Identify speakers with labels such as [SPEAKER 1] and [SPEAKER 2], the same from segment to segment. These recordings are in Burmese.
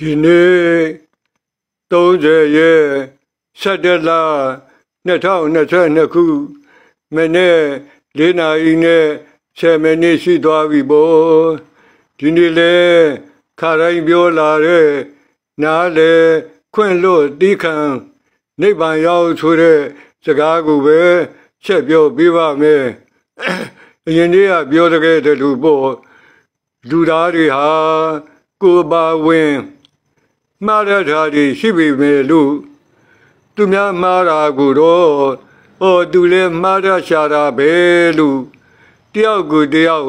[SPEAKER 1] ဒီနေ့30ရက်17လ2022ခုမနေ့၄နာရီနဲ့10မိနစ်ရှိသွားပြီပေါ့ဒီနေ့လေခါတိုင်းပြောလာတဲ့နားလေခွင့်လို့တီးခံနိဗ္ဗာန်ရောက်ဆိုတဲ့စကားကိုပဲချက်ပြောပြပါမယ်အရင်တည်းကပြောတဲ့ကဲတဲ့လူပေါ့လူသားတွေဟာကိုယ်ပါဝင် မှားတဲ့ဓာတ်တွေရှိပြီမယ်လို့သူများမှားတာကိုတော့ဟောသူလည်းမှားတတ်ရှာတာပဲလို့တယောက်ကိုတယောက်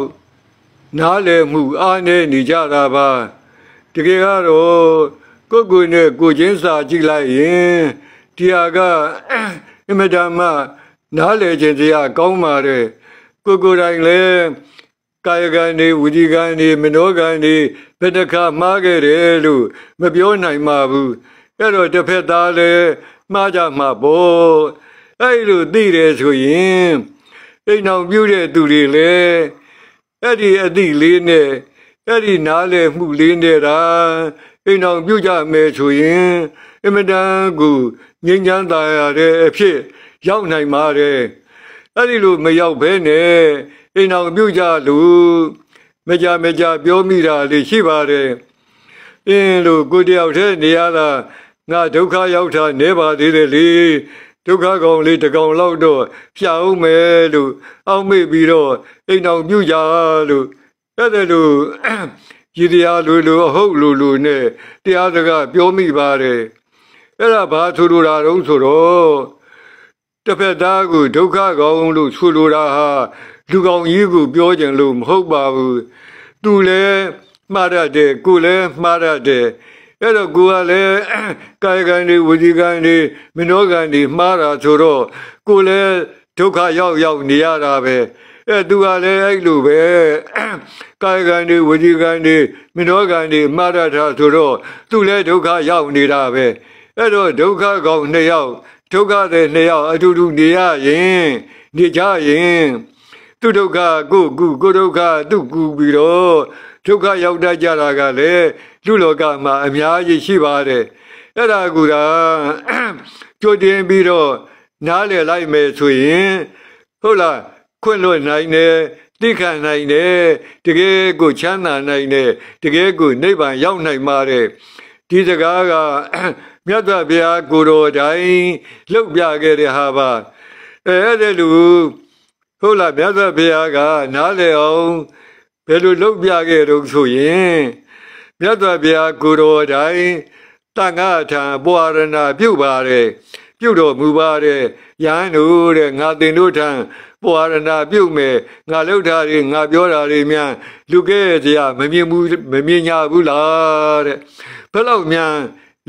[SPEAKER 1] နားလည်မှုအားနဲ့နေကြတာပါတကယ်ကတော့ကိုယ်ကိုယ်နဲ့ကိုချင်းစာကြည့်လိုက်ရင်တရားကအမတမနားလည်ခြင်းတရားကောင်းပါတယ်ကိုယ်ကိုယ်တိုင်လည်း ကာယကံတွေဝိဇိကံတွေမနောကံတွေဘယ်တစ်ခါမှားခဲ့တယ်လို့မပြောနိုင်ပါဘူးအဲ့တော့တစ်ဖက်သားလည်းမှားကြမှာပေါ့အဲ့လိုသိတယ်ဆိုရင်အိမ်အောင်ပြုတဲ့သူတွေလည်းအဲ့ဒီအသည့်လေးနဲ့အဲ့ဒီနားလည်မှုလေးနဲ့တာအိမ်အောင်ပြုကြမယ်ဆိုရင်အမတန်ကိုငြိမ်းချမ်းသာရတဲ့အဖြစ် ရောက်နိုင်ပါတယ်အဲ့ဒီလိုမရောက်ဘဲနဲ့ အိမ်အောင်ပြုကြလို့မကြမကြပြောမိတာလေးရှိပါတယ်အင်းလို့ကိုတယောက်တည်းနေရတာငါဒုက္ခရောက်တာနေပါသေးတယ်လေဒုက္ခကောင်လေးတကောင်လောက်တော့ရှာအောင်မယ်လို့အောက်မေ့ပြီးတော့အိမ်အောင်ပြုကြလို့အဲ့ဒါလို့ရည်တရားလိုလိုအဟုတ်လိုလိုနဲ့တရားစကားပြောမိပါတယ်အဲ့ဒါဘာဆိုလိုတာတုံးဆိုတော့ တစ်ဖက်သားကိုဒုက္ခကောင်လို့ဆိုလိုတာဟာလူကောင်ကြီးကိုပြောကြလို့မဟုတ်ပါဘူးသူလည်းမှားရတယ်ကိုလည်းမှားရတယ်အဲ့တော့ကိုကလည်းကာယကံတွေဝစီကံတွေမနောကံတွေမှားတာဆိုတော့ကိုလည်းဒုက္ခရောက်ရောက်နေရတာပဲအဲသူကလည်းအဲ့လိုပဲကာယကံတွေဝစီကံတွေမနောကံတွေမှားရတာဆိုတော့သူလည်းဒုက္ခရောက်နေတာပဲအဲ့တော့ဒုက္ခကောင်နှစ်ယောက် ဒုက္ခတဲ့နှစ်ယောက်အတူတူနေရရင်နေကြရင်သူဒုက္ခကိုကုကိုဒုက္ခသူကူပြီးတော့ဒုက္ခရောက်တတ်ကြတာကလည်းလူလောကမှာအများကြီးရှိပါတယ်အဲ့ဒါကူတာကြိုတင်ပြီးတော့နားလည်လိုက်မယ်ဆိုရင်ဟုတ်လားခွင့်လွတ်နိုင်တယ်သိခံနိုင်တယ်တကယ်ကိုချမ်းသာနိုင်တယ်တကယ်ကိုနိဗ္ဗာန်ရောက်နိုင်ပါတယ်ဒီစကားက မြတ်စွာဘုရားကိုတော်တိုင်းလှုပ်ပြခဲ့တဲ့ဟာပါအဲအဲ့ဒါလူဟုတ်လားမြတ်စွာဘုရားကနားလည်အောင်ဘယ်လိုလုပ်ပြခဲ့တော့ဆိုရင်မြတ်စွာဘုရားကိုတော်တိုင်းတန်ခါထံပွာရဏပြုပါတယ်ပြုတော်မူပါတယ်ယဟန်တို့တဲ့ငါတင်တို့ထံပွာရဏပြုမယ်ငါလောက်တာတွေငါပြောတာတွေများလူကဲစရာမမြင်ဘူးမမြင်ညာဘူးလားတဲ့ဘယ်လောက်များ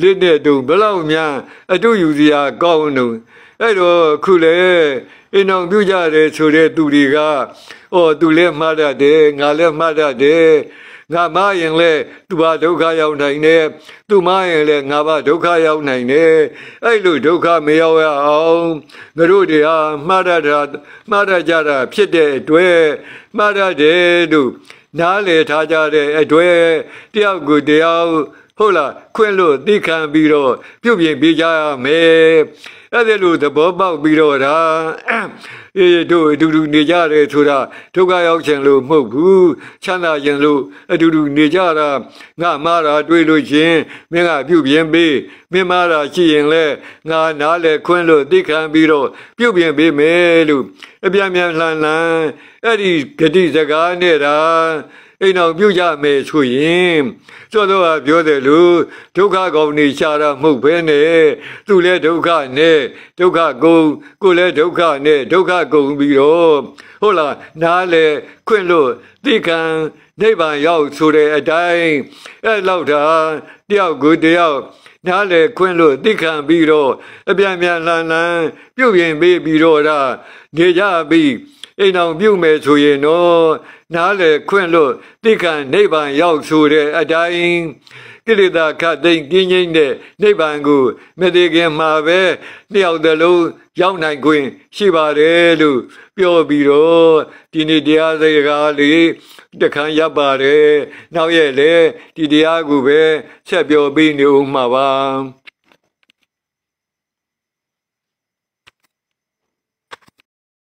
[SPEAKER 1] လစ်တဲ့တုံဘယ်လောက်များအတူယူစရာကောင်းတုံအဲ့တော့ခုလေအိမ်အောင်ပြုကြတယ်ဆိုတဲ့သူတွေကအော်သူလည်းမှားတတ်တယ်ငါလည်းမှားတတ်တယ်ငါမရင်လဲသူဘာဒုက္ခရောက်နိုင်တယ်သူမရင်လဲငါဘာဒုက္ခရောက်နိုင်တယ်အဲ့လိုဒုက္ခမရောက်ရအောင်ငါတို့တွေဟာမှားတတ်တာမှားတတ်ကြတာဖြစ်တဲ့အတွက်မှားတတ်တယ်လို့နားလေထားကြတဲ့အတွက်တယောက်ကိုတယောက် ဟုတ်လားခွင့်လို့သိခံပြီးတော့ပြုတ်ပြင်ပေးကြရမယ်အဲ့ဒါလို့သဘောပေါက်ပြီးတော့ဒါအေးတို့အတူတူနေကြတယ်ဆိုတာဒုက္ခရောက်ခြင်းလို့မဟုတ်ဘူးချမ်းသာခြင်းလို့အတူတူနေကြတာငါမှားတာတွေးလို့ချင်းမင်းကပြုတ်ပြင်ပေးမင်းမှားတာရှိရင်လဲငါနားလေခွင့်လို့သိခံပြီးတော့ပြုတ်ပြင်ပေးမယ်လို့အပြန်ပြန်လှန်လှန်အဲ့ဒီဂတိစကားနဲ့တာ အိမ်တော်ပြုကြမယ်ဆိုရင်စောတော့ပြောတယ်လို့ဒုက္ခကောင်နေရှာတာမဟုတ်ဘဲနဲ့သူလည်းဒုက္ခနဲ့ဒုက္ခကုန်ကိုလည်းဒုက္ခနဲ့ဒုက္ခကုန်ပြီးတော့ဟုတ်လားနားလေခွင့်လို့သိခံနိဗ္ဗာန်ရောက်ဆိုတဲ့အတိုင်းအဲ့လောက်တာတယောက်ကိုတယောက်နားလေခွင့်လို့သိခံပြီးတော့အပြန်ပြန်လန်လန်ပြုတ်ပြင်ပေးပြီးတော့ဒါနေကြပြီး အိမ်အောင်ပြုမယ်ဆိုရင်တော့နားလေခွင့်လို့တိခံနိဗ္ဗာန်ရောက်ဆိုတဲ့အတိုင်းကိလေသာခတ်သိမ်းကင်းငိမ့်တဲ့နိဗ္ဗာန်ကိုမသိခင်မှာပဲနှစ်ယောက်တလုံးရောက်နိုင်ခွင့်ရှိပါတယ်လို့ပြောပြီးတော့ဒီနေ့တရားစကားလေးတခန်းရပ်ပါတယ်နောက်ရဲ့လေဒီတရားကိုပဲဆက်ပြောပြီးနေဦးမှာပါ